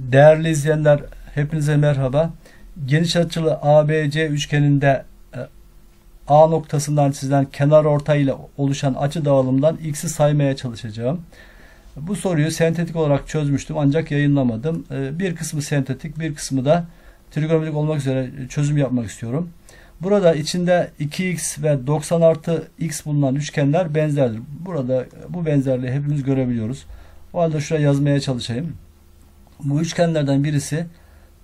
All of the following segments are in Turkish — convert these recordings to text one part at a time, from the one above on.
Değerli izleyenler, hepinize merhaba. Geniş açılı ABC üçgeninde e, A noktasından çizilen kenar orta ile oluşan açı dağılımından x'i saymaya çalışacağım. Bu soruyu sentetik olarak çözmüştüm ancak yayınlamadım. E, bir kısmı sentetik, bir kısmı da trigonometrik olmak üzere çözüm yapmak istiyorum. Burada içinde 2x ve 90 artı x bulunan üçgenler benzerdir. Burada bu benzerliği hepimiz görebiliyoruz. O halde şuraya yazmaya çalışayım. Bu üçgenlerden birisi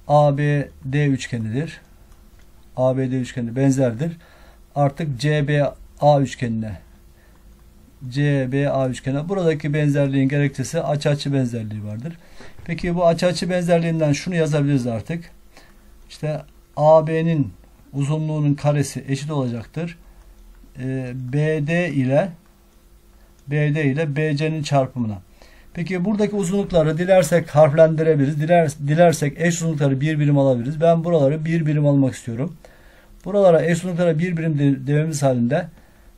ABD üçgenidir. ABD üçgeni benzerdir. Artık CBA üçgenine CBA üçgeni. Buradaki benzerliğin gerekçesi açı açı benzerliği vardır. Peki bu açı açı benzerliğinden şunu yazabiliriz artık. İşte AB'nin uzunluğunun karesi eşit olacaktır. Ee, BD ile BD ile BC'nin çarpımına. Peki buradaki uzunlukları dilersek harflendirebiliriz. Diler, dilersek eş uzunlukları bir birim alabiliriz. Ben buraları bir birim almak istiyorum. Buralara eş uzunluklara bir birim dememiz halinde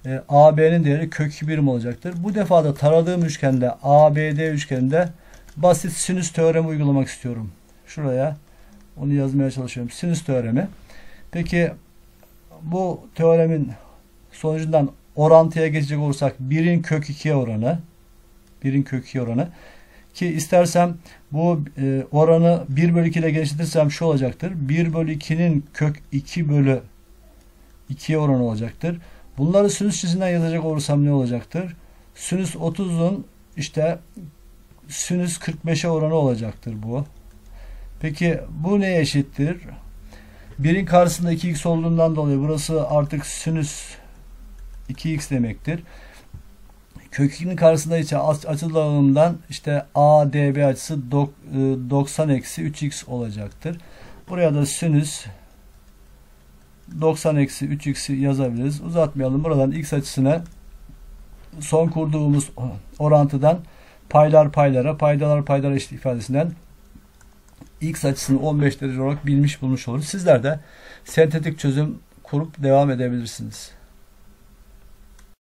e, AB'nin değeri kök 2 birim olacaktır. Bu defa da taradığım üçgende ABD üçgeninde basit sinüs teoremi uygulamak istiyorum. Şuraya onu yazmaya çalışıyorum. Sinüs teoremi. Peki bu teoremin sonucundan orantıya geçecek olursak 1'in kök 2'ye oranı 1'in kök 2 oranı ki istersem bu e, oranı 1 bölü 2 ile genişletirsem şu olacaktır. 1 bölü 2'nin kök 2 bölü 2'ye oranı olacaktır. Bunları sinüs çizinden yazacak olursam ne olacaktır? Sinüs 30'un işte sinüs 45'e oranı olacaktır bu. Peki bu neye eşittir? 1'in karşısında 2x olduğundan dolayı burası artık sinüs 2x demektir. Kök 2'nin karşısında ise açı işte ADB açısı 90 e, eksi 3x olacaktır. Buraya da sinüs 90 eksi 3x'i yazabiliriz. Uzatmayalım. Buradan x açısına son kurduğumuz orantıdan paylar paylara, paydalar paydalar eşit ifadesinden x açısını 15 derece olarak bilmiş bulmuş oluruz. Sizler de sentetik çözüm kurup devam edebilirsiniz.